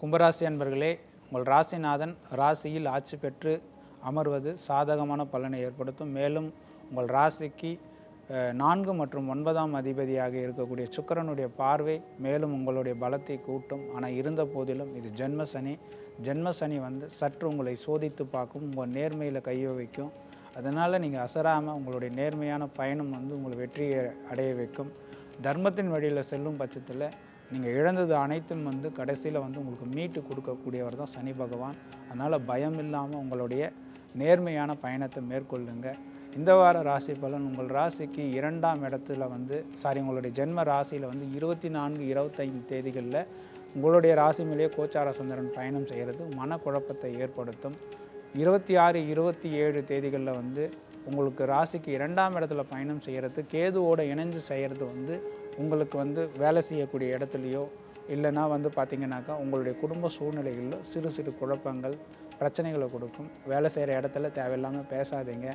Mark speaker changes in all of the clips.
Speaker 1: கும்பராசி அன்பர்களே உங்கள் ராசிநாதன் ராசியில் ஆட்சி பெற்று அமர்வது சாதகமான பலனை ஏற்படுத்தும். மேலும் உங்கள் ராசிக்கு நான்கு மற்றும் ஒன்பதாம் அதிபதியாக இருக்கக்கூடிய சுக்கிரனுடைய பார்வை மேலும் உங்களுடைய பலத்தை கூட்டும். ஆனால் இருந்த போதிலும் இது ஜென்ம சனி. ஜென்ம சனி வந்து சற்று உங்களை சோதித்து பார்க்கும் உங்கள் நேர்மையில் கைய வைக்கும். அதனால் நீங்கள் அசராமல் உங்களுடைய நேர்மையான பயணம் வந்து உங்களை வெற்றியை அடைய வைக்கும். தர்மத்தின் வழியில் செல்லும் பட்சத்தில் நீங்கள் இழந்தது அனைத்தும் வந்து கடைசியில் வந்து உங்களுக்கு மீட்டு கொடுக்கக்கூடியவர் தான் சனி பகவான். அதனால் பயம் இல்லாமல் உங்களுடைய நேர்மையான பயணத்தை மேற்கொள்ளுங்க. இந்த வார ராசி பலன் உங்கள் ராசிக்கு இரண்டாம் இடத்துல வந்து சாரி உங்களுடைய ஜென்ம ராசியில் வந்து இருபத்தி நான்கு இருபத்தைந்து தேதிகளில் உங்களுடைய ராசி மேலேயே கோச்சார சந்திரன் பயணம் செய்கிறது மனக்குழப்பத்தை ஏற்படுத்தும். இருபத்தி ஆறு இருபத்தி ஏழு தேதிகளில் வந்து உங்களுக்கு ராசிக்கு இரண்டாம் இடத்துல பயணம் செய்கிறது கேதுவோடு இணைஞ்சு செய்கிறது வந்து உங்களுக்கு வந்து வேலை செய்யக்கூடிய இடத்துலையோ இல்லைன்னா வந்து பார்த்தீங்கன்னாக்கா உங்களுடைய குடும்ப சூழ்நிலைகளில் சிறு சிறு குழப்பங்கள் பிரச்சனைகளை கொடுக்கும். வேலை செய்கிற இடத்துல தேவையில்லாமல் பேசாதீங்க.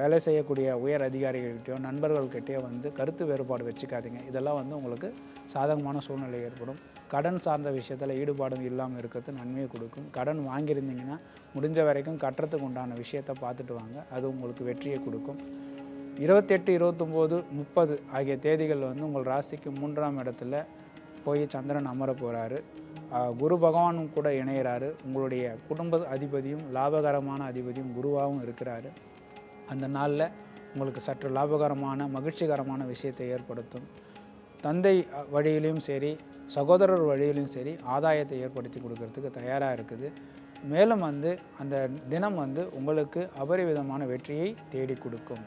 Speaker 1: வேலை செய்யக்கூடிய உயர் அதிகாரிகள்கிட்டயோ நண்பர்கள்கிட்டயோ வந்து கருத்து வேறுபாடு வச்சுக்காதீங்க. இதெல்லாம் வந்து உங்களுக்கு சாதகமான சூழ்நிலை ஏற்படும். கடன் சார்ந்த விஷயத்தில் ஈடுபாடும் இல்லாமல் இருக்கிறது நன்மையை கொடுக்கும். கடன் வாங்கியிருந்தீங்கன்னா முடிஞ்ச வரைக்கும் கட்டுறதுக்கு உண்டான விஷயத்தை பார்த்துட்டு வாங்க. அது உங்களுக்கு வெற்றியை கொடுக்கும். இருபத்தெட்டு இருபத்தொம்போது முப்பது ஆகிய தேதிகள் வந்து உங்கள் ராசிக்கு மூன்றாம் இடத்துல போய் சந்திரன் அமர போகிறாரு குரு பகவானும் கூட இணையிறாரு. உங்களுடைய குடும்ப அதிபதியும் லாபகரமான அதிபதியும் குருவாகவும் இருக்கிறாரு. அந்த நாளில் உங்களுக்கு சற்று லாபகரமான மகிழ்ச்சிகரமான விஷயத்தை ஏற்படுத்தும். தந்தை வழியிலையும் சரி சகோதரர் வழியிலையும் சரி ஆதாயத்தை ஏற்படுத்தி கொடுக்கறதுக்கு தயாராக இருக்குது. மேலும் வந்து அந்த தினம் வந்து உங்களுக்கு அபரிவிதமான வெற்றியை தேடி கொடுக்கும்.